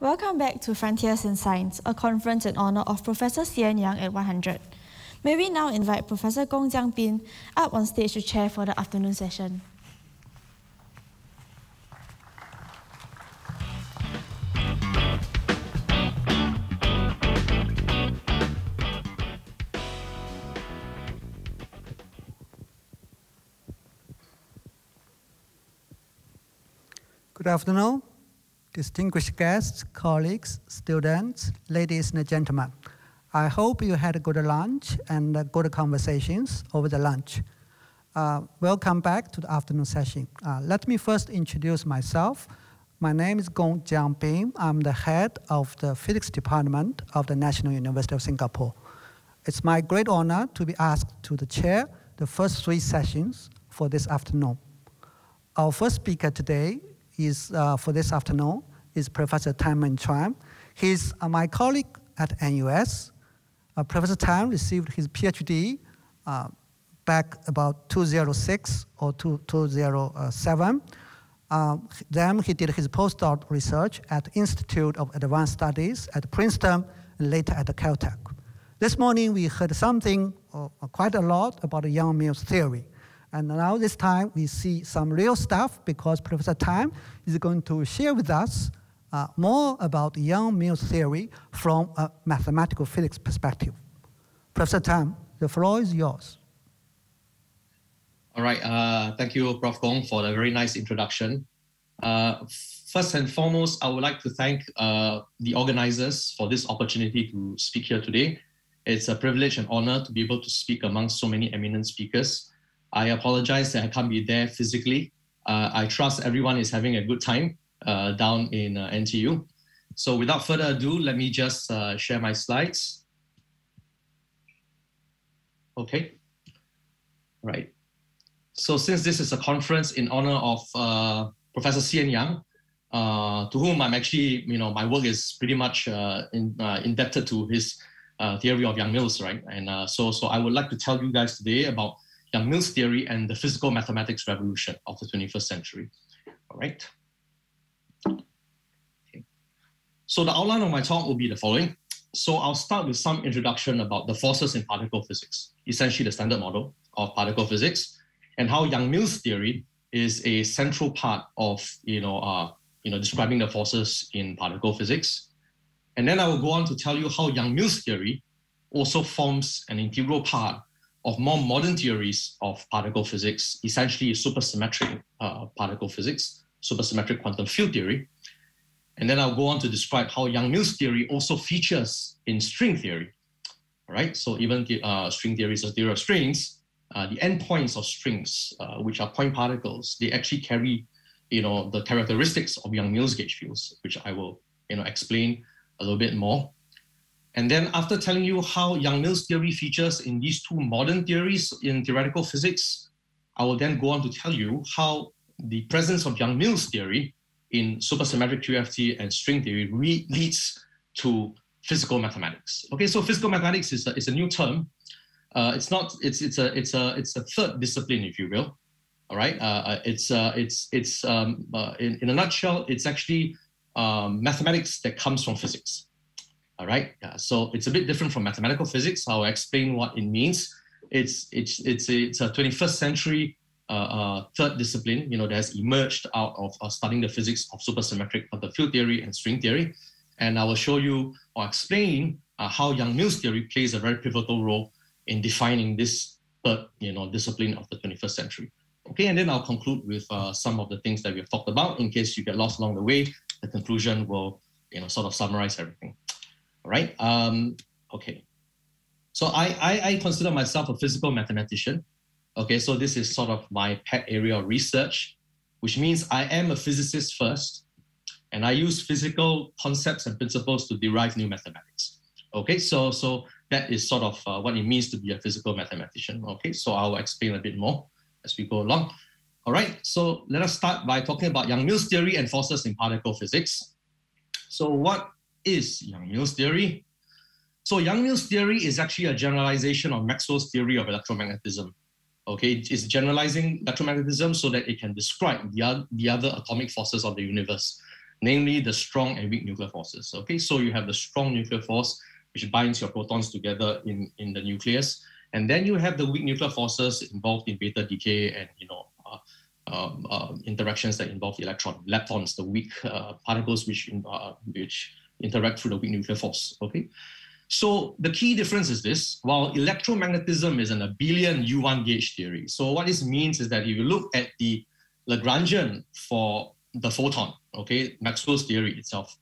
Welcome back to Frontiers in Science, a conference in honor of Professor CN Yang at 100. May we now invite Professor Gong Jiangbin up on stage to chair for the afternoon session. Good afternoon, distinguished guests, colleagues, students, ladies and gentlemen. I hope you had a good lunch and good conversations over the lunch. Uh, welcome back to the afternoon session. Uh, let me first introduce myself. My name is Gong Jiangbin. I'm the head of the physics department of the National University of Singapore. It's my great honor to be asked to the chair the first three sessions for this afternoon. Our first speaker today is uh, for this afternoon is Professor Tan Meng-Chwan. He's uh, my colleague at NUS. Uh, Professor Tan received his PhD uh, back about 2006 or 2007. Um, then he did his postdoc research at Institute of Advanced Studies at Princeton and later at Caltech. This morning we heard something, uh, quite a lot, about Yang-Mills theory. And now this time we see some real stuff because Professor Tan is going to share with us uh, more about Yang-Mills theory from a mathematical physics perspective. Professor Tan, the floor is yours. All right, uh, thank you, Prof. Gong, for the very nice introduction. Uh, first and foremost, I would like to thank uh, the organizers for this opportunity to speak here today. It's a privilege and honor to be able to speak among so many eminent speakers. I apologize that I can't be there physically. Uh, I trust everyone is having a good time uh, down in uh, NTU. So without further ado, let me just uh, share my slides. Okay, right. So since this is a conference in honor of uh, Professor CN Yang, uh, to whom I'm actually, you know, my work is pretty much in, indebted to his theory of Yang-Mills, right? And so, so I would like to tell you guys today about Yang-Mills theory and the physical mathematics revolution of the 21st century. All right. Okay. So the outline of my talk will be the following. So I'll start with some introduction about the forces in particle physics, essentially the standard model of particle physics, and how Yang-Mills theory is a central part of you know, uh, you know, describing the forces in particle physics. And then I will go on to tell you how Yang-Mills theory also forms an integral part of more modern theories of particle physics, essentially supersymmetric uh, particle physics, supersymmetric quantum field theory. And then I'll go on to describe how Yang-Mills theory also features in string theory. All right, so even the, uh, string theory is a theory of strings. Uh, the endpoints of strings, uh, which are point particles, they actually carry, you know, the characteristics of Yang-Mills gauge fields, which I will, you know, explain a little bit more. And then after telling you how Yang-Mills theory features in these two modern theories in theoretical physics, I will then go on to tell you how the presence of Yang-Mills theory in supersymmetric QFT and string theory leads to physical mathematics. Okay, so physical mathematics is a, is a new term. Uh, it's not. It's it's a it's a it's a third discipline, if you will. All right. Uh, uh it's uh, it's it's um, uh, in in a nutshell, it's actually um, mathematics that comes from physics. All right. Yeah. So it's a bit different from mathematical physics. I'll explain what it means. It's it's it's a, it's a 21st century uh, uh, third discipline. You know, that has emerged out of uh, studying the physics of supersymmetric of the field theory and string theory. And I will show you or explain uh, how Yang-Mills theory plays a very pivotal role in defining this third, you know, discipline of the 21st century. Okay, and then I'll conclude with uh, some of the things that we've talked about. In case you get lost along the way, the conclusion will, you know, sort of summarize everything. All right. Um, okay. So I, I, I consider myself a physical mathematician. Okay, so this is sort of my pet area of research, which means I am a physicist first, and I use physical concepts and principles to derive new mathematics. Okay, so so that is sort of uh, what it means to be a physical mathematician. Okay, so I'll explain a bit more as we go along. All right, so let us start by talking about Yang-Mills theory and forces in particle physics. So what is Yang-Mills theory? So Yang-Mills theory is actually a generalization of Maxwell's theory of electromagnetism. Okay, it's generalizing electromagnetism so that it can describe the, the other atomic forces of the universe, namely the strong and weak nuclear forces. Okay, so you have the strong nuclear force, which binds your protons together in, in the nucleus. And then you have the weak nuclear forces involved in beta decay and, you know, uh, um, uh, interactions that involve electron, leptons, the weak uh, particles which, uh, which interact through the weak nuclear force, okay? So the key difference is this, while electromagnetism is an abelian U1 gauge theory. So what this means is that if you look at the Lagrangian for the photon, okay, Maxwell's theory itself,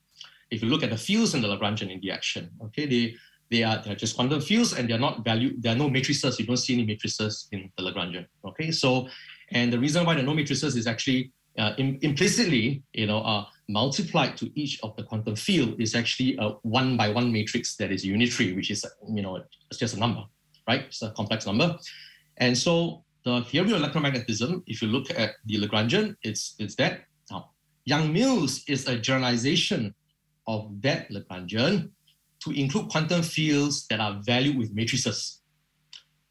if you look at the fields in the Lagrangian in the action, okay, they, they are they're just quantum fields and they're not value, there are no matrices, you don't see any matrices in the Lagrangian, okay? So, and the reason why there are no matrices is actually uh, Im implicitly, you know, uh, multiplied to each of the quantum field is actually a one by one matrix that is unitary, which is, you know, it's just a number, right? It's a complex number. And so the theory of electromagnetism, if you look at the Lagrangian, it's, it's that. Now, Yang-Mills is a generalization of that Lagrangian to include quantum fields that are valued with matrices.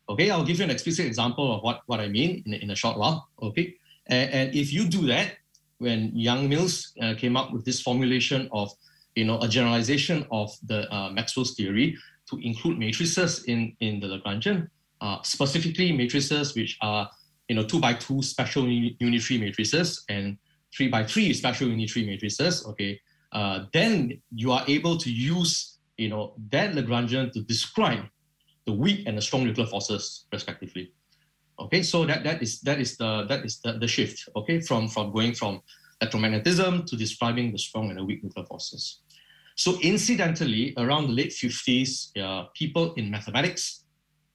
Okay, I'll give you an explicit example of what, what I mean in, in a short while. Okay, and, and if you do that, when Yang-Mills uh, came up with this formulation of, you know, a generalization of the uh, Maxwell's theory to include matrices in, in the Lagrangian, uh, specifically matrices which are, you know, two by two special unitary matrices and three by three special unitary matrices, okay, uh, then you are able to use, you know, that Lagrangian to describe the weak and the strong nuclear forces respectively. Okay, so that, that is that is the that is the, the shift, okay, from, from going from electromagnetism to describing the strong and the weak nuclear forces. So incidentally, around the late 50s, uh, people in mathematics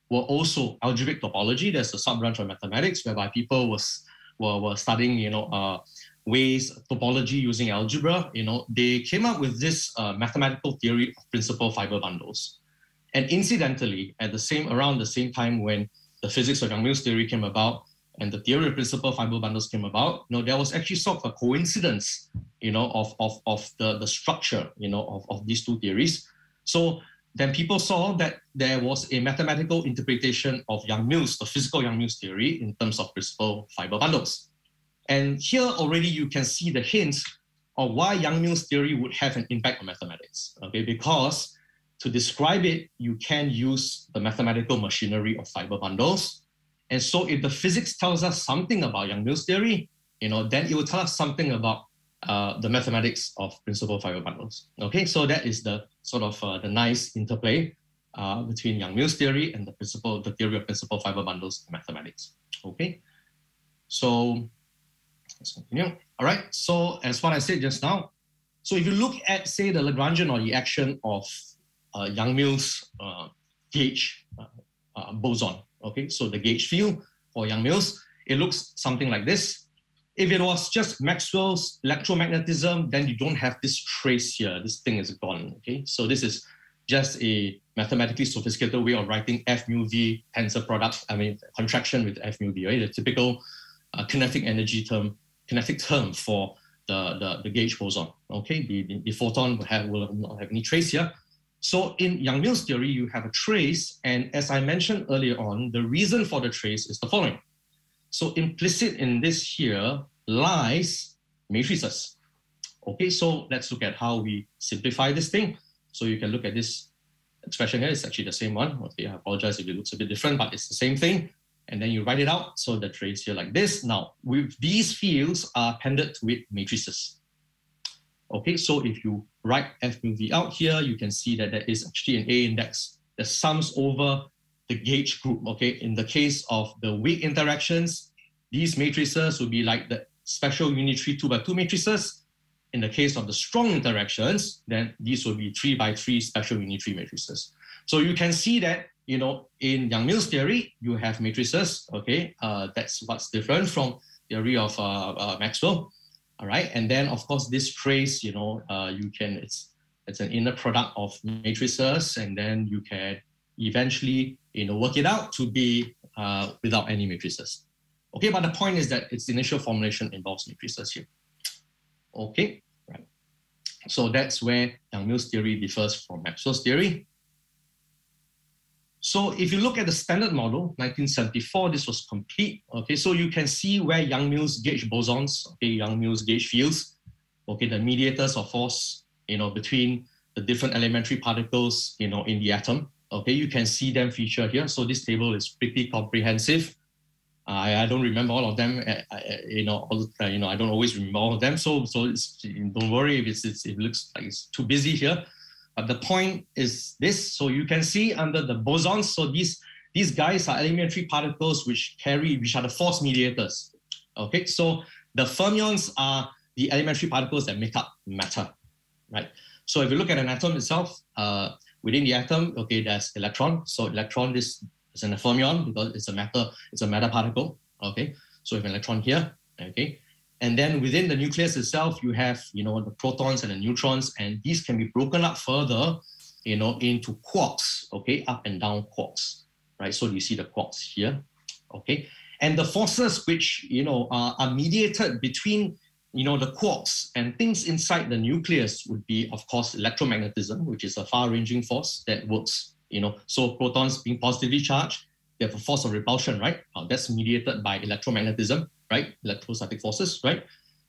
were also algebraic topology. There's a sub-branch of mathematics whereby people was were, were studying, you know, uh, ways topology using algebra. You know, they came up with this uh, mathematical theory of principal fiber bundles. And incidentally, at the same around the same time when the physics of Yang-Mills theory came about and the theory of principal fiber bundles came about, you know, there was actually sort of a coincidence, you know, of, of, of the, the structure, you know, of, of these two theories. So then people saw that there was a mathematical interpretation of Yang-Mills, the physical Yang-Mills theory in terms of principal fiber bundles. And here already you can see the hints of why Yang-Mills theory would have an impact on mathematics, okay? Because to describe it, you can use the mathematical machinery of fiber bundles. And so if the physics tells us something about Yang-Mills theory, you know, then it will tell us something about uh, the mathematics of principal fiber bundles. Okay, so that is the sort of uh, the nice interplay uh, between Yang-Mills theory and the principle, the theory of principal fiber bundles in mathematics. Okay, so let's continue. All right, so as what I said just now, so if you look at, say, the Lagrangian or the action of uh, Yang-Mills uh, gauge uh, boson. Okay, so the gauge field for Yang-Mills, it looks something like this. If it was just Maxwell's electromagnetism, then you don't have this trace here. This thing is gone. Okay, so this is just a mathematically sophisticated way of writing F mu V tensor product. I mean, contraction with F mu V, right? The typical uh, kinetic energy term, kinetic term for the, the, the gauge boson. Okay, the, the, the photon will, have, will not have any trace here. So in Yang-Mills theory, you have a trace. And as I mentioned earlier on, the reason for the trace is the following. So implicit in this here lies matrices. Okay, so let's look at how we simplify this thing. So you can look at this expression here. It's actually the same one. Okay, I apologize if it looks a bit different, but it's the same thing. And then you write it out. So the trace here like this. Now, with these fields are appended with matrices. Okay, so if you write F mu V out here, you can see that there is actually an A index that sums over the gauge group. Okay, in the case of the weak interactions, these matrices will be like the special unitary two by two matrices. In the case of the strong interactions, then these will be three by three special unitary matrices. So you can see that, you know, in Yang-Mills theory, you have matrices, okay? Uh, that's what's different from the theory of uh, uh, Maxwell. All right, and then of course this trace, you know, uh, you can it's it's an inner product of matrices, and then you can eventually you know work it out to be uh, without any matrices. Okay, but the point is that its initial formulation involves matrices here. Okay, right. So that's where Yang-Mills theory differs from Maxwell's theory. So if you look at the standard model, 1974, this was complete. Okay, so you can see where Yang-Mills gauge bosons, okay, Yang-Mills gauge fields okay, the mediators of force, you know, between the different elementary particles, you know, in the atom. Okay, you can see them featured here. So this table is pretty comprehensive. I, I don't remember all of them. Uh, uh, you know, all, uh, you know, I don't always remember all of them. So, so don't worry if it's, it's, it looks like it's too busy here. But the point is this. So you can see under the bosons. So these these guys are elementary particles which carry, which are the force mediators. Okay, so the fermions are the elementary particles that make up matter, right? So if you look at an atom itself, uh, within the atom, okay, there's electron. So electron is, is an fermion because it's a matter, it's a matter particle. Okay. So if an electron here. Okay. And then within the nucleus itself, you have, you know, the protons and the neutrons, and these can be broken up further, you know, into quarks, okay, up and down quarks, right? So you see the quarks here, okay? And the forces which, you know, are, are mediated between you know, the quarks and things inside the nucleus would be, of course, electromagnetism, which is a far-ranging force that works, you know, so protons being positively charged, they have a force of repulsion, right? Uh, that's mediated by electromagnetism, right? Electrostatic forces, right?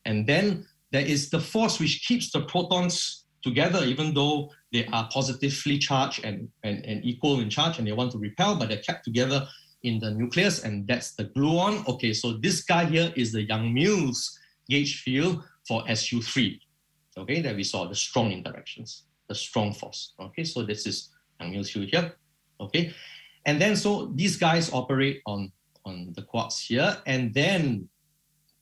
And then there is the force which keeps the protons together, even though they are positively charged and, and, and equal in charge and they want to repel, but they're kept together in the nucleus, and that's the gluon. Okay, so this guy here is the Yang-Mills gauge field for SU3, okay, that we saw the strong interactions, the strong force, okay, so this is Yang-Mills field here, okay, and then so these guys operate on, on the quarks here, and then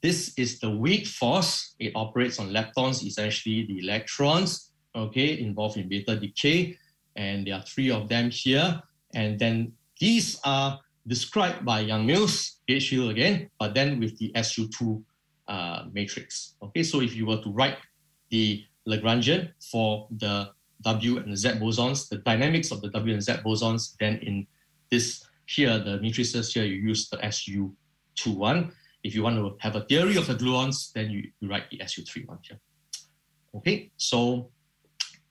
this is the weak force, it operates on leptons, essentially the electrons, okay, involved in beta decay, and there are three of them here, and then these are described by Yang-Mills gauge field again, but then with the SU2 uh, matrix. Okay, so if you were to write the Lagrangian for the W and the Z bosons, the dynamics of the W and Z bosons, then in this here, the matrices here, you use the SU21. If you want to have a theory of the gluons, then you, you write the SU31 here. Okay, so,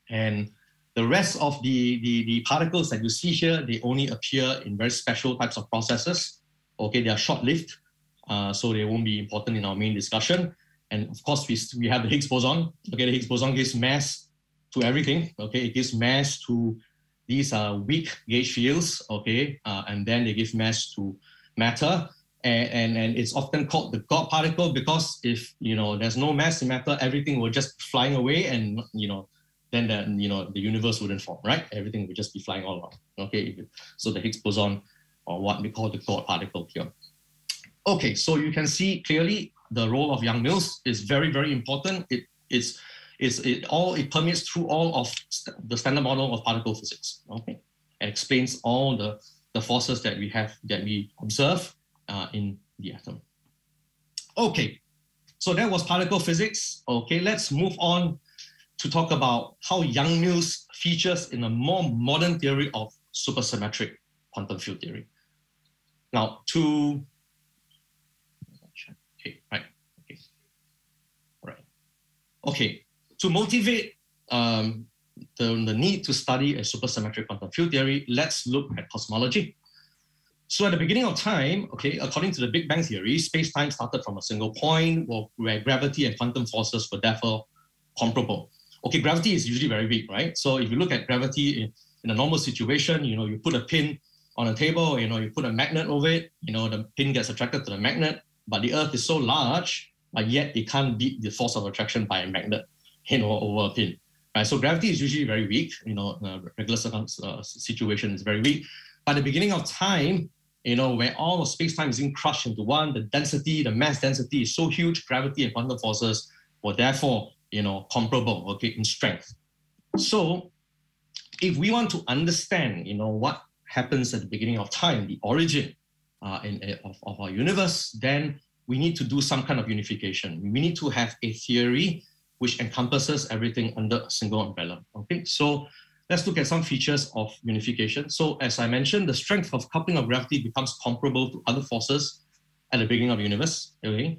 and the rest of the, the, the particles that you see here, they only appear in very special types of processes. Okay, they are short-lived uh, so they won't be important in our main discussion. And of course, we, we have the Higgs boson. Okay, the Higgs boson gives mass to everything. Okay, it gives mass to these are weak gauge fields. Okay, uh, and then they give mass to matter. And, and, and it's often called the God particle because if you know there's no mass in matter, everything will just flying away, and you know then the you know the universe wouldn't form, right? Everything would just be flying all around. Okay, so the Higgs boson, or what we call the God particle here. Okay, so you can see clearly the role of Yang-Mills is very, very important. It is it's, it all it permeates through all of st the standard model of particle physics. Okay, and explains all the the forces that we have that we observe uh, in the atom. Okay, so that was particle physics. Okay, let's move on to talk about how Yang-Mills features in a more modern theory of supersymmetric quantum field theory. Now, to Okay, right. Okay. Right. Okay. To motivate um, the, the need to study a supersymmetric quantum field theory, let's look at cosmology. So at the beginning of time, okay, according to the Big Bang theory, space-time started from a single point where gravity and quantum forces were therefore comparable. Okay, gravity is usually very weak, right? So if you look at gravity in, in a normal situation, you know, you put a pin on a table, you know, you put a magnet over it, you know, the pin gets attracted to the magnet, but the Earth is so large, but yet it can't beat the force of attraction by a magnet, you know, over a pin. Right? So gravity is usually very weak. You know, uh, regular uh, situation is very weak. By the beginning of time, you know, where all of space-time is being crushed into one, the density, the mass density is so huge, gravity and quantum forces were therefore, you know, comparable, okay, in strength. So if we want to understand, you know, what happens at the beginning of time, the origin uh, in, of, of our universe, then we need to do some kind of unification. We need to have a theory which encompasses everything under a single umbrella. Okay, so let's look at some features of unification. So as I mentioned, the strength of coupling of gravity becomes comparable to other forces at the beginning of the universe. Okay,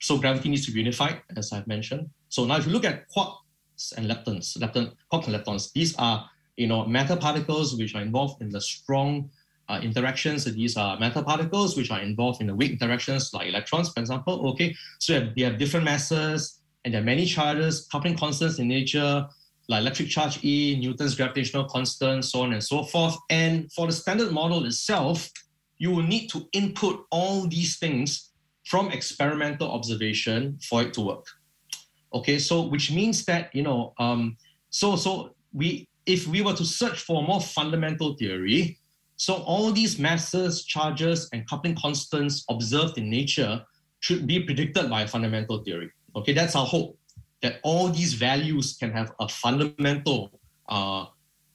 so gravity needs to be unified, as I've mentioned. So now if you look at quarks and leptons, lepton, quarks and leptons, these are you know matter particles which are involved in the strong uh, interactions. These are matter particles which are involved in the weak interactions like electrons, for example. Okay, so they have different masses, and there are many charges, coupling constants in nature, like electric charge E, Newton's gravitational constant, so on and so forth. And for the standard model itself, you will need to input all these things from experimental observation for it to work. Okay, so which means that you know, um, so so we if we were to search for a more fundamental theory, so all these masses, charges, and coupling constants observed in nature should be predicted by a fundamental theory. Okay, that's our hope that all these values can have a fundamental uh,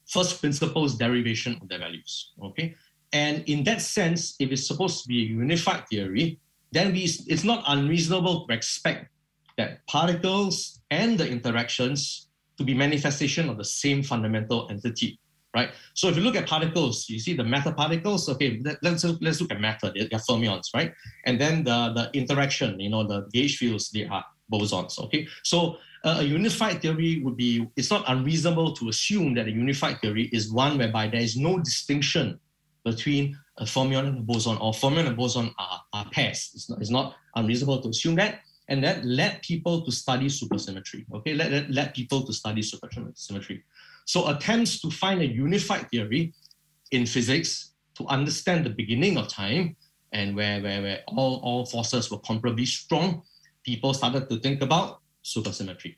first principles derivation of their values. Okay, and in that sense, if it's supposed to be a unified theory, then we, it's not unreasonable to expect that particles and the interactions to be manifestation of the same fundamental entity, right? So if you look at particles, you see the matter particles. Okay, let, us let's look at matter. They're, fermions, right? And then the the interaction, you know, the gauge fields, they are bosons. Okay, so uh, a unified theory would be. It's not unreasonable to assume that a unified theory is one whereby there is no distinction between a fermion and a boson, or fermion and boson are, are pairs. It's not, it's not unreasonable to assume that and that led people to study supersymmetry. Okay, let, let, let people to study supersymmetry. So attempts to find a unified theory in physics to understand the beginning of time and where, where, where all, all forces were comparably strong, people started to think about supersymmetry.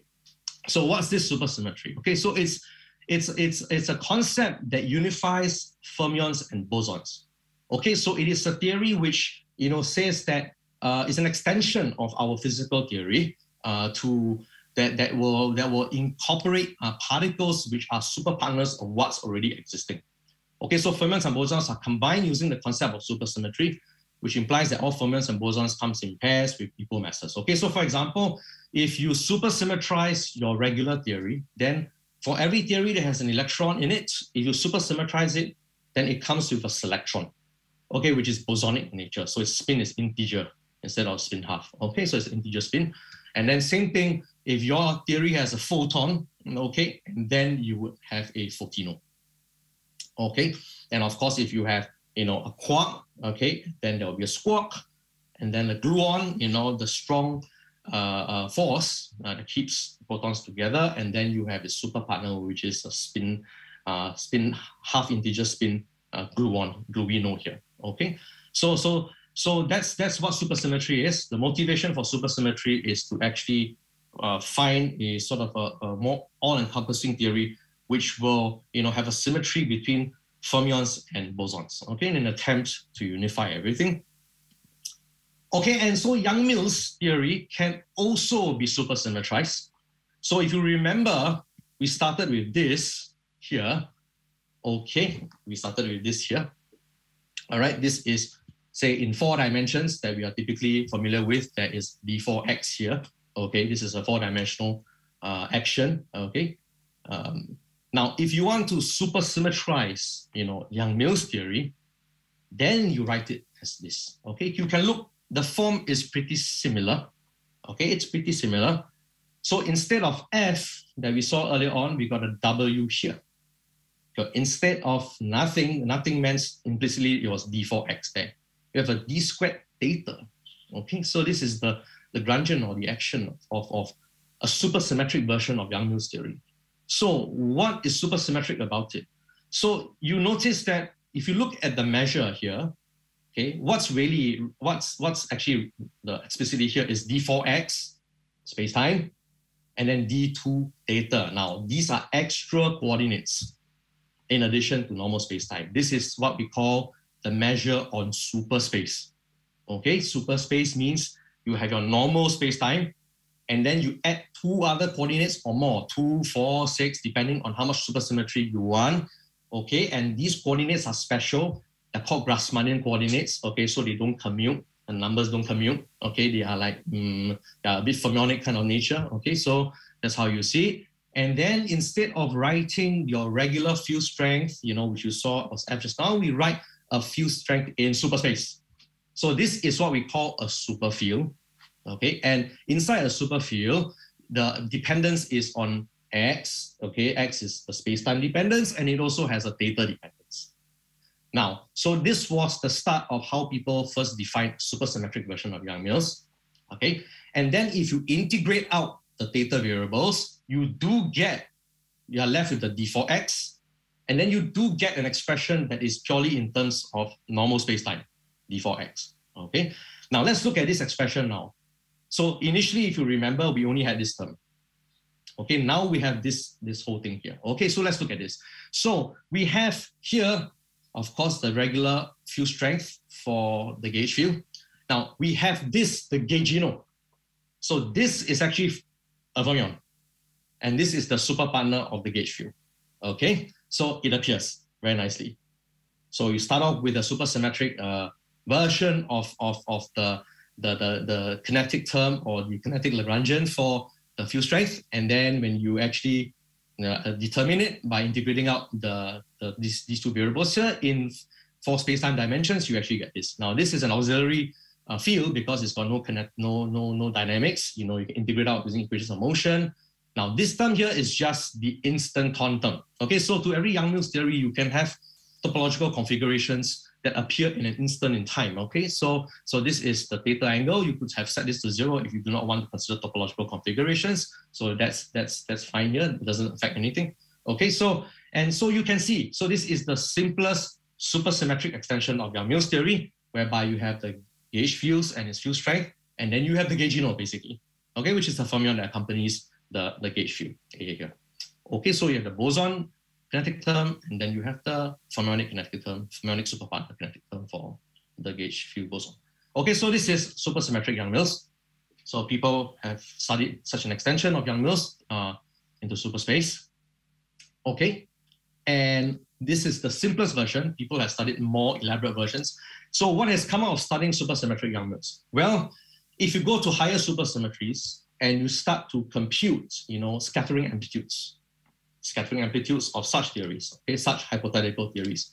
So what's this supersymmetry? Okay, so it's it's it's it's a concept that unifies fermions and bosons. Okay, so it is a theory which you know says that uh, is an extension of our physical theory uh, to that, that will that will incorporate uh, particles which are super partners of what's already existing. Okay, so fermions and bosons are combined using the concept of supersymmetry, which implies that all fermions and bosons comes in pairs with equal masses. Okay, so for example, if you supersymmetrize your regular theory, then for every theory that has an electron in it, if you supersymmetrize it, then it comes with a selectron, okay, which is bosonic nature. So its spin is integer instead of spin half. Okay, so it's integer spin. And then same thing, if your theory has a photon, okay, then you would have a photino. Okay, and of course, if you have you know a quark, okay, then there will be a squark, and then the gluon, you know, the strong uh, uh, force uh, that keeps photons together, and then you have a super partner, which is a spin, uh, spin half integer spin uh, gluon, gluino here. Okay, so so so that's that's what supersymmetry is. The motivation for supersymmetry is to actually find a sort of a, a more all-encompassing theory which will you know have a symmetry between fermions and bosons. Okay, in an attempt to unify everything. Okay, and so Yang-Mills theory can also be supersymmetrized. So if you remember, we started with this here. Okay, we started with this here. All right, this is say in four dimensions that we are typically familiar with, there is d4x here. Okay, this is a four-dimensional uh, action. Okay. Um, now, if you want to supersymmetrize, you know, Yang-Mills theory, then you write it as this. Okay, you can look. The form is pretty similar. Okay, it's pretty similar. So instead of f that we saw earlier on, we got a w here. So instead of nothing, nothing meant implicitly it was d4x there you have a d squared theta. Okay, so this is the the Lagrangian or the action of, of a supersymmetric version of Yang-Mills theory. So what is supersymmetric about it? So you notice that if you look at the measure here, okay, what's really, what's what's actually the explicitly here is d4x, space-time, and then d2 theta. Now, these are extra coordinates in addition to normal space-time. This is what we call the measure on superspace. Okay, superspace means you have your normal space-time, and then you add two other coordinates or more, two, four, six, depending on how much supersymmetry you want. Okay, and these coordinates are special. They're called Grassmannian coordinates. Okay, so they don't commute. The numbers don't commute. Okay, they are like mm, they are a bit fermionic kind of nature. Okay, so that's how you see it. And then instead of writing your regular field strength, you know, which you saw was F just now, we write a field strength in superspace. So this is what we call a superfield. Okay, and inside a superfield, the dependence is on x. Okay, x is a space-time dependence, and it also has a theta dependence. Now, so this was the start of how people first defined supersymmetric version of Yang-Mills, Okay, and then if you integrate out the theta variables, you do get, you are left with the d4x, and then you do get an expression that is purely in terms of normal spacetime, d4x. Okay. Now let's look at this expression now. So initially, if you remember, we only had this term. Okay, now we have this, this whole thing here. Okay, so let's look at this. So we have here, of course, the regular field strength for the gauge field. Now we have this, the gaugino. So this is actually a fermion. And this is the super partner of the gauge field. Okay, so it appears very nicely. So you start off with a supersymmetric uh, version of, of, of the, the, the, the kinetic term or the kinetic Lagrangian for the field strength. And then when you actually uh, determine it by integrating out the, the these, these two variables here in four space-time dimensions, you actually get this. Now, this is an auxiliary uh, field because it's got no connect, no, no, no dynamics. You know, you can integrate out using equations of motion. Now, this term here is just the instanton term. Okay, so to every Yang-Mills theory, you can have topological configurations that appear in an instant in time. Okay, so so this is the theta angle. You could have set this to zero if you do not want to consider topological configurations. So that's that's that's fine here. It doesn't affect anything. Okay, so and so you can see. So this is the simplest supersymmetric extension of Yang-Mills theory, whereby you have the gauge fields and its field strength, and then you have the gauge gaugino basically. Okay, which is the fermion that accompanies the the gauge field here. Okay, so you have the boson kinetic term, and then you have the fermionic kinetic term, fermionic superpartner kinetic term for the gauge field boson. Okay, so this is supersymmetric Yang-Mills. So people have studied such an extension of Yang-Mills uh, into superspace. Okay, and this is the simplest version. People have studied more elaborate versions. So what has come out of studying supersymmetric Yang-Mills? Well, if you go to higher supersymmetries and you start to compute, you know, scattering amplitudes, scattering amplitudes of such theories, okay, such hypothetical theories,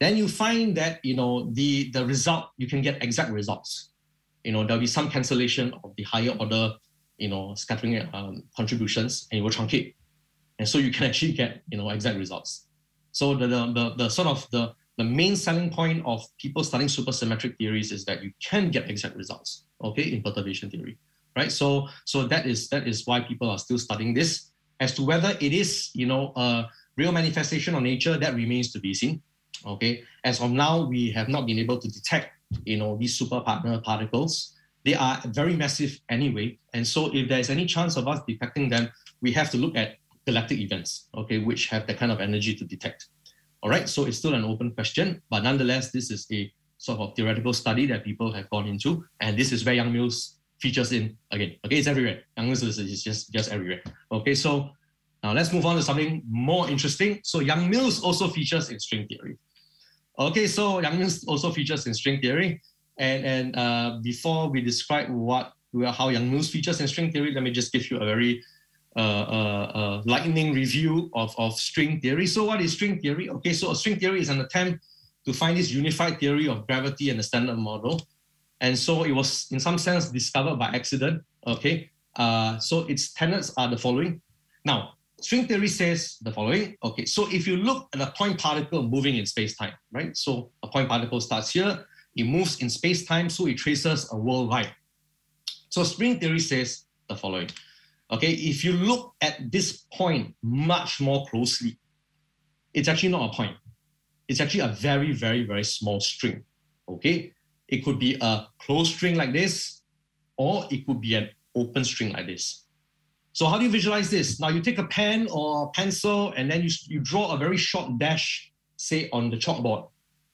then you find that you know the the result you can get exact results. You know there'll be some cancellation of the higher order, you know, scattering um, contributions, and you will truncate, and so you can actually get you know exact results. So the the the, the sort of the the main selling point of people studying supersymmetric theories is that you can get exact results, okay, in perturbation theory, right? So so that is that is why people are still studying this as to whether it is, you know, a real manifestation of nature, that remains to be seen. Okay. As of now, we have not been able to detect, you know, these super partner particles. They are very massive anyway. And so if there's any chance of us detecting them, we have to look at galactic events, okay, which have that kind of energy to detect. All right. So it's still an open question, but nonetheless, this is a sort of theoretical study that people have gone into. And this is where Yang-Mills features in again. Okay, it's everywhere. Yang-Mills is just, just everywhere. Okay, so now let's move on to something more interesting. So Yang-Mills also features in string theory. Okay, so Yang-Mills also features in string theory. And, and uh, before we describe what how Yang-Mills features in string theory, let me just give you a very uh, uh, uh, lightning review of, of string theory. So what is string theory? Okay, so a string theory is an attempt to find this unified theory of gravity and the standard model. And so it was, in some sense, discovered by accident. Okay, uh, so its tenets are the following. Now, string theory says the following. Okay, so if you look at a point particle moving in space-time, right? So a point particle starts here, it moves in space-time, so it traces a worldline. So string theory says the following. Okay, if you look at this point much more closely, it's actually not a point. It's actually a very, very, very small string. Okay, it could be a closed string like this, or it could be an open string like this. So how do you visualize this? Now you take a pen or pencil and then you, you draw a very short dash, say on the chalkboard,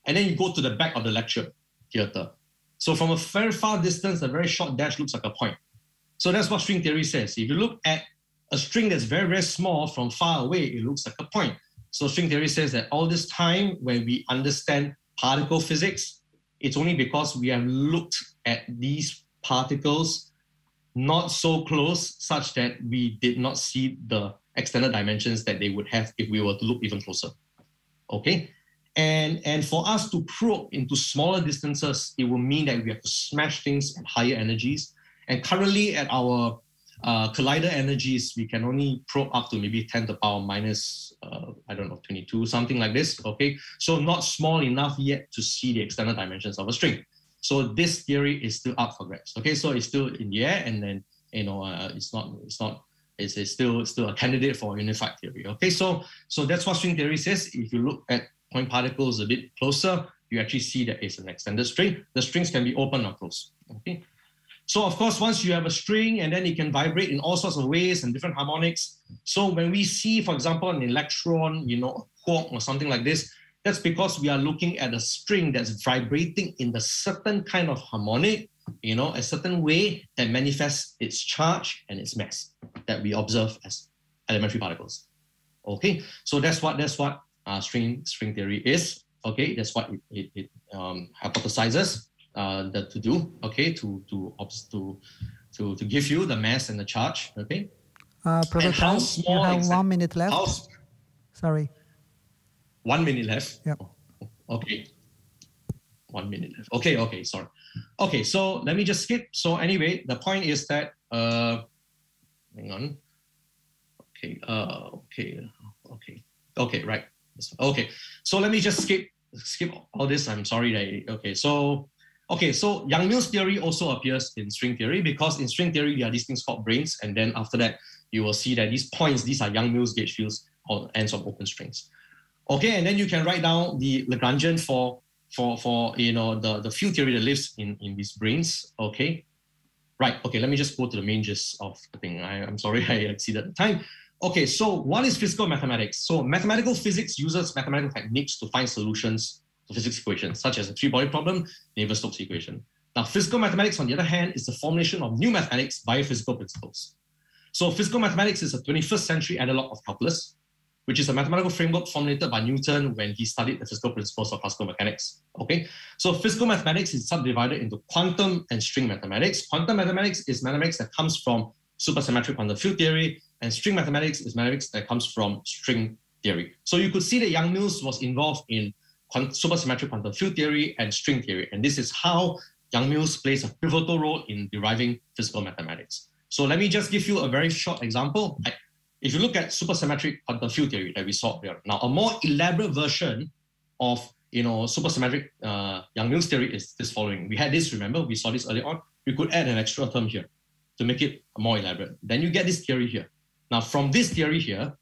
and then you go to the back of the lecture theater. So from a very far distance, a very short dash looks like a point. So that's what string theory says. If you look at a string that's very, very small from far away, it looks like a point. So string theory says that all this time when we understand particle physics, it's only because we have looked at these particles not so close such that we did not see the extended dimensions that they would have if we were to look even closer. Okay? And, and for us to probe into smaller distances, it will mean that we have to smash things at higher energies. And currently at our uh, collider energies, we can only probe up to maybe 10 to the power minus, uh, I don't know, 22, something like this. Okay, so not small enough yet to see the external dimensions of a string. So this theory is still up for grabs. Okay, so it's still in the air, and then you know uh, it's not it's not it's, is still still a candidate for unified theory. Okay, so so that's what string theory says. If you look at point particles a bit closer, you actually see that it's an extended string. The strings can be open or closed. Okay. So of course, once you have a string and then it can vibrate in all sorts of ways and different harmonics. So when we see, for example, an electron, you know, a quark or something like this, that's because we are looking at a string that's vibrating in a certain kind of harmonic, you know, a certain way that manifests its charge and its mass that we observe as elementary particles. Okay, so that's what that's what uh, string string theory is. Okay, that's what it, it, it um, hypothesizes uh, that to do. Okay, to to to to to give you the mass and the charge. Okay. Uh, Professor, you have one minute left. How, Sorry. One minute left. Yeah. Okay. One minute left. Okay. Okay. Sorry. Okay. So let me just skip. So anyway, the point is that uh, hang on. Okay. Uh. Okay. Okay. Okay. Right. Okay. So let me just skip skip all this. I'm sorry. That, okay. So okay. So Yang-Mills theory also appears in string theory because in string theory there are these things called branes, and then after that you will see that these points these are Yang-Mills gauge fields on ends of open strings. Okay, and then you can write down the Lagrangian for for for you know the the field theory that lives in in these branes. Okay, right. Okay, let me just go to the main gist of the thing. I, I'm sorry I exceeded the time. Okay, so what is physical mathematics? So mathematical physics uses mathematical techniques to find solutions physics equations, such as the three-body problem, Navier-Stokes equation. Now, physical mathematics, on the other hand, is the formulation of new mathematics via physical principles. So physical mathematics is a 21st century analog of calculus which is a mathematical framework formulated by Newton when he studied the physical principles of classical mechanics. Okay, so physical mathematics is subdivided into quantum and string mathematics. Quantum mathematics is mathematics that comes from supersymmetric quantum field theory, and string mathematics is mathematics that comes from string theory. So you could see that Yang-Mills was involved in supersymmetric quantum field theory and string theory, and this is how Yang-Mills plays a pivotal role in deriving physical mathematics. So let me just give you a very short example. If you look at supersymmetric quantum field theory that we saw here, now a more elaborate version of you know supersymmetric uh, Yang-Mills theory is this following. We had this, remember, we saw this earlier on. We could add an extra term here to make it more elaborate. Then you get this theory here. Now, from this theory here,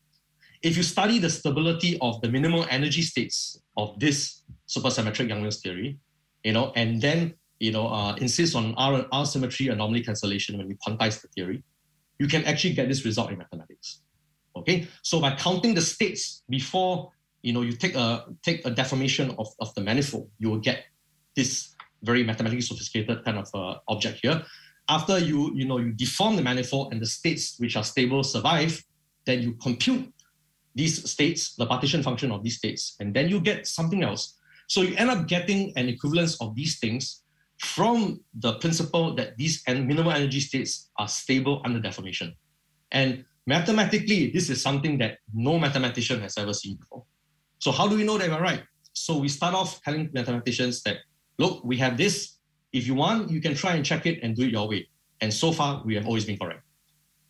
if you study the stability of the minimal energy states of this supersymmetric Yang-Mills theory, you know, and then you know uh, insist on R, R symmetry anomaly cancellation when you quantize the theory, you can actually get this result in mathematics. Okay, so by counting the states before you know you take a take a deformation of, of the manifold, you will get this very mathematically sophisticated kind of uh, object here. After you you know you deform the manifold and the states which are stable survive, then you compute these states, the partition function of these states, and then you get something else. So you end up getting an equivalence of these things from the principle that these and minimal energy states are stable under deformation. And Mathematically, this is something that no mathematician has ever seen before. So how do we know that we're right? So we start off telling mathematicians that, look, we have this. If you want, you can try and check it and do it your way. And so far, we have always been correct.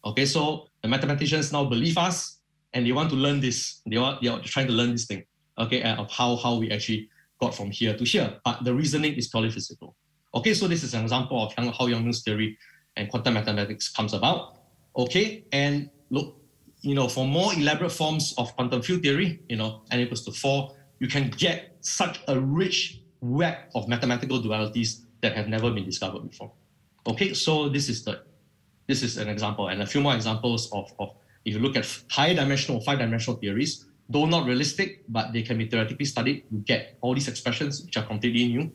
Okay, so the mathematicians now believe us and they want to learn this. They are, they are trying to learn this thing, okay, uh, of how, how we actually got from here to here. But the reasoning is purely physical. Okay, so this is an example of how Yang-Mills theory and quantum mathematics comes about. Okay, and look, you know, for more elaborate forms of quantum field theory, you know, n equals to four, you can get such a rich web of mathematical dualities that have never been discovered before. Okay, so this is the this is an example, and a few more examples of, of if you look at high dimensional, or five dimensional theories, though not realistic, but they can be theoretically studied, you get all these expressions which are completely new.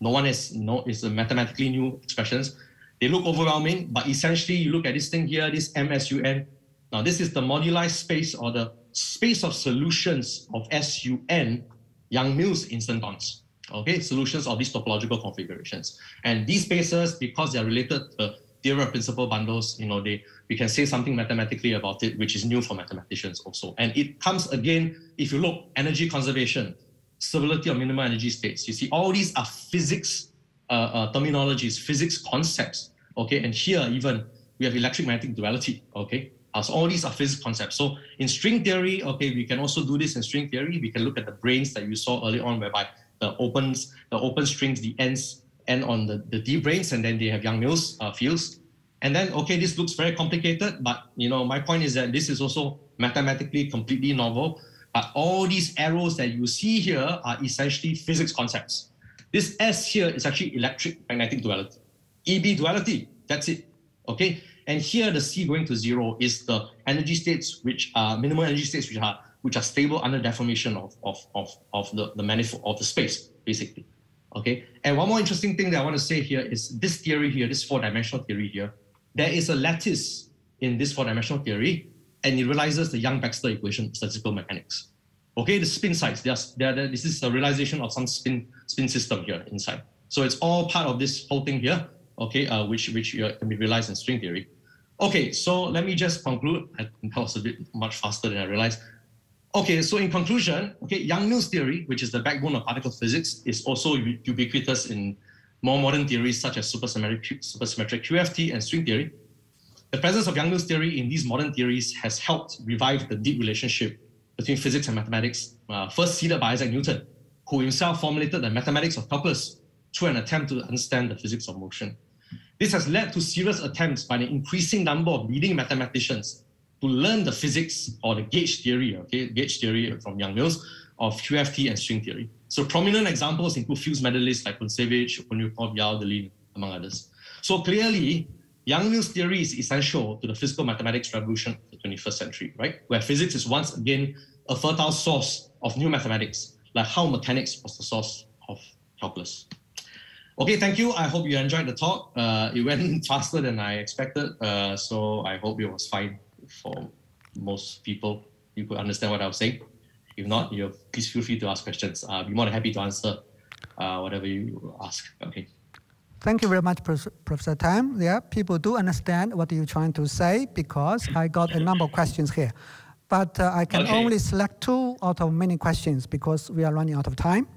No one is no is mathematically new expressions. They look overwhelming, but essentially you look at this thing here, this MSUN, now, this is the moduli space or the space of solutions of SUN Yang-Mills instantons. Okay, solutions of these topological configurations. And these spaces, because they're related to theory of principal bundles, you know, they we can say something mathematically about it, which is new for mathematicians also. And it comes again, if you look, energy conservation, stability of minimal energy states. You see, all these are physics uh, uh, terminologies, physics concepts. Okay, and here even we have electric magnetic duality. Okay, uh, so all these are physics concepts. So in string theory, okay, we can also do this in string theory. We can look at the branes that you saw earlier on, whereby the opens, the open strings, the ends end on the, the D branes, and then they have Yang-Mills uh, fields. And then, okay, this looks very complicated, but you know, my point is that this is also mathematically completely novel. But all these arrows that you see here are essentially physics concepts. This S here is actually electric magnetic duality. EB duality, that's it. Okay. And here the C going to zero is the energy states which are minimal energy states which are which are stable under deformation of, of, of, of the, the manifold of the space, basically. Okay. And one more interesting thing that I want to say here is this theory here, this four-dimensional theory here, there is a lattice in this four-dimensional theory, and it realizes the Yang-Baxter equation statistical mechanics. Okay, the spin sites, there's, there, this is a realization of some spin spin system here inside. So it's all part of this whole thing here, okay, uh, which which uh, can be realized in string theory. Okay, so let me just conclude. I that was a bit much faster than I realized. Okay, so in conclusion, okay, Yang-Mills theory, which is the backbone of particle physics, is also ubiquitous in more modern theories such as supersymmetric, supersymmetric QFT and string theory. The presence of Yang-Mills theory in these modern theories has helped revive the deep relationship between physics and mathematics, uh, first seeded by Isaac Newton, who himself formulated the mathematics of calculus through an attempt to understand the physics of motion. This has led to serious attempts by an increasing number of leading mathematicians to learn the physics or the gauge theory, okay, gauge theory from Yang-Mills of QFT and string theory. So prominent examples include Fields medalists like Kontsevich, Ponyukov, Yau, Deligne, among others. So clearly, Yang-Mills theory is essential to the physical mathematics revolution of the 21st century, right? Where physics is once again a fertile source of new mathematics, like how mechanics was the source of calculus. Okay, thank you. I hope you enjoyed the talk. Uh, it went faster than I expected, uh, so I hope it was fine for most people. You could understand what I was saying. If not, you please feel free to ask questions. I'll be more than happy to answer uh, whatever you ask. Okay. Thank you very much, Professor Tan. Yeah, people do understand what you're trying to say because I got a number of questions here. But uh, I can okay. only select two out of many questions because we are running out of time.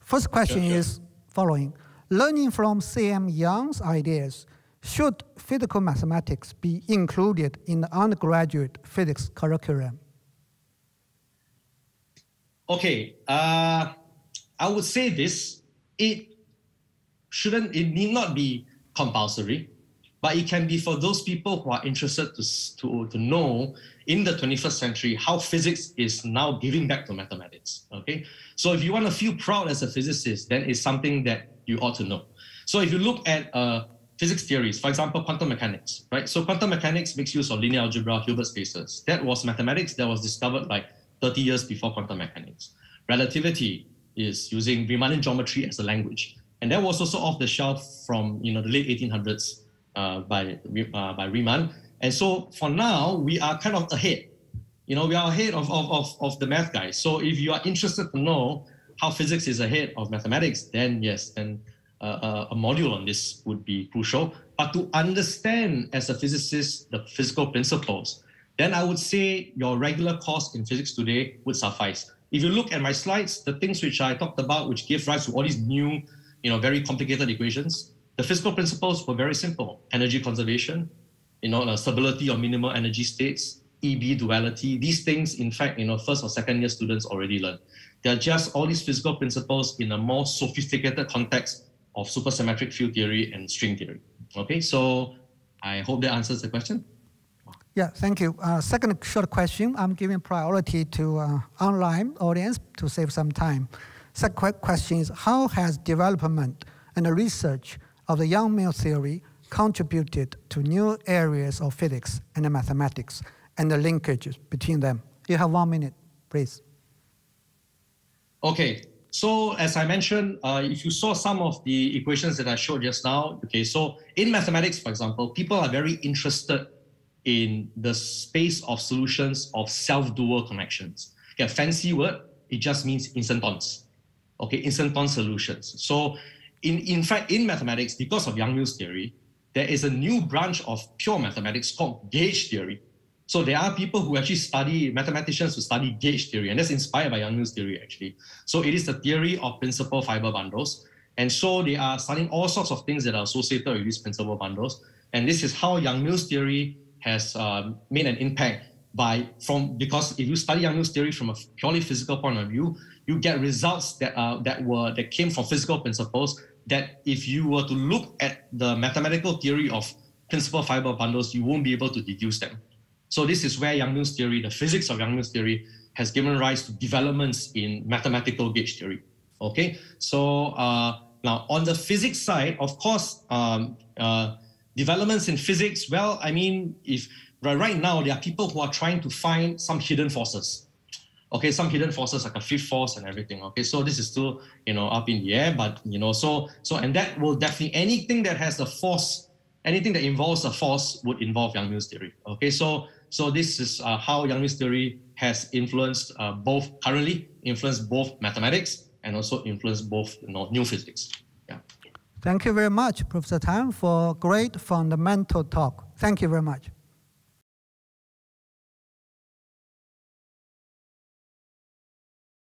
First question sure, sure. is following. Learning from C.N. Yang's ideas, should physical mathematics be included in the undergraduate physics curriculum? Okay, uh, I would say this. It shouldn't, it need not be compulsory, but it can be for those people who are interested to, to, to know in the 21st century how physics is now giving back to mathematics. Okay, so if you want to feel proud as a physicist, then it's something that you ought to know. So if you look at uh, physics theories, for example, quantum mechanics, right? So quantum mechanics makes use of linear algebra, Hilbert spaces. That was mathematics that was discovered like 30 years before quantum mechanics. Relativity is using Riemannian geometry as a language. And that was also off the shelf from you know the late 1800s uh, by uh, by Riemann. And so for now, we are kind of ahead. You know, we are ahead of, of, of, of the math guys. So if you are interested to know how physics is ahead of mathematics, then yes, then uh, uh a module on this would be crucial. But to understand as a physicist the physical principles, then I would say your regular course in physics today would suffice. If you look at my slides, the things which I talked about, which give rise to all these new you know, very complicated equations. The physical principles were very simple. Energy conservation, you know, stability or minimal energy states, EM duality. These things, in fact, you know, first or second year students already learn. They're just all these physical principles in a more sophisticated context of supersymmetric field theory and string theory. Okay, so I hope that answers the question. Yeah, thank you. Uh, second short question, I'm giving priority to uh, online audience to save some time. Second question is, how has development and the research of the Yang-Mills theory contributed to new areas of physics and mathematics and the linkages between them? You have one minute, please. Okay, so as I mentioned, uh, if you saw some of the equations that I showed just now, okay, so in mathematics, for example, people are very interested in the space of solutions of self-dual connections. Okay, a fancy word, it just means instantons okay, instanton solutions. So in, in fact, in mathematics, because of Yang-Mills theory, there is a new branch of pure mathematics called gauge theory. So there are people who actually study, mathematicians who study gauge theory, and that's inspired by Yang-Mills theory actually. So it is the theory of principal fiber bundles. And so they are studying all sorts of things that are associated with these principal bundles. And this is how Yang-Mills theory has uh, made an impact by from because if you study Yang-Mills theory from a purely physical point of view, you get results that uh, that were that came from physical principles that if you were to look at the mathematical theory of principal fiber bundles, you won't be able to deduce them. So this is where Yang-Mills theory, the physics of Yang-Mills theory, has given rise to developments in mathematical gauge theory. Okay, so uh, now on the physics side, of course, um, uh, developments in physics. Well, I mean, if right, now there are people who are trying to find some hidden forces. Okay, some hidden forces like a fifth force and everything. Okay, so this is still you know up in the air, but you know, so so and that will definitely anything that has a force, anything that involves a force would involve Yang-Mills theory. Okay, so so this is uh, how Yang-Mills theory has influenced uh, both currently influenced both mathematics and also influenced both you know, new physics. Yeah. Thank you very much, Professor Tan, for great fundamental talk. Thank you very much.